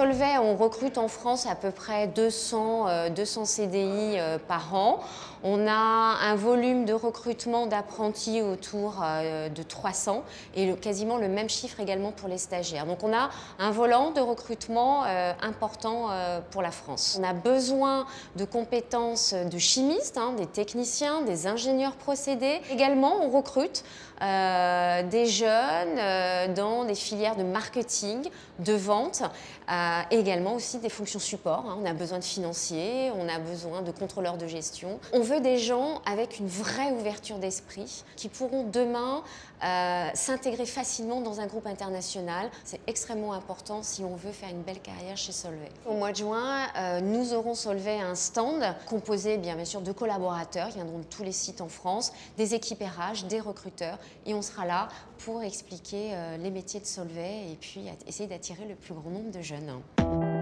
On recrute en France à peu près 200, 200 CDI par an. On a un volume de recrutement d'apprentis autour de 300 et quasiment le même chiffre également pour les stagiaires. Donc on a un volant de recrutement important pour la France. On a besoin de compétences de chimistes, hein, des techniciens, des ingénieurs procédés. Également, on recrute euh, des jeunes euh, dans des filières de marketing, de vente, euh, également aussi des fonctions support. Hein. On a besoin de financiers, on a besoin de contrôleurs de gestion. On veut des gens avec une vraie ouverture d'esprit qui pourront demain s'intégrer facilement dans un groupe international. C'est extrêmement important si on veut faire une belle carrière chez Solvay. Au mois de juin, nous aurons Solvay un stand composé bien, bien sûr de collaborateurs, ils viendront de tous les sites en France, des équipes RH, des recruteurs et on sera là pour expliquer euh, les métiers de Solvay et puis essayer d'attirer le plus grand nombre de jeunes. now.